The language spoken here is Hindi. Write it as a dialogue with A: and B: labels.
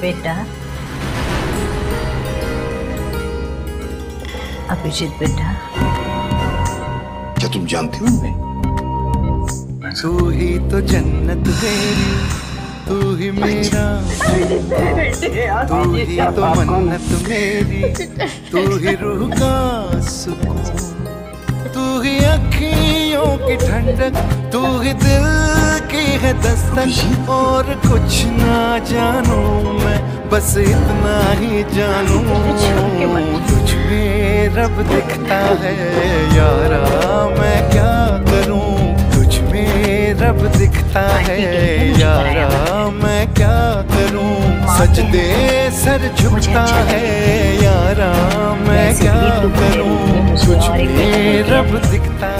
A: बेटा। अभिजीत बेटा।
B: क्या तुम जानती हो मैं
C: तू ही तो जन्नत मेरी तू ही मेरा। तू ही तो मन्नत मेरी तू ही रूह का सुकून। तू ही अखियों की ठंडक तू ही दिल की है दस्तक। और कुछ ना जानू। मैं बस इतना ही जानू। में रब दिखता है, यारा, मैं क्या करूँ? में रब दिखता है, यारा, मैं क्या करूँ? सजदे सर झुकता है, यारा, मैं क्या करूँ? में रब दिखता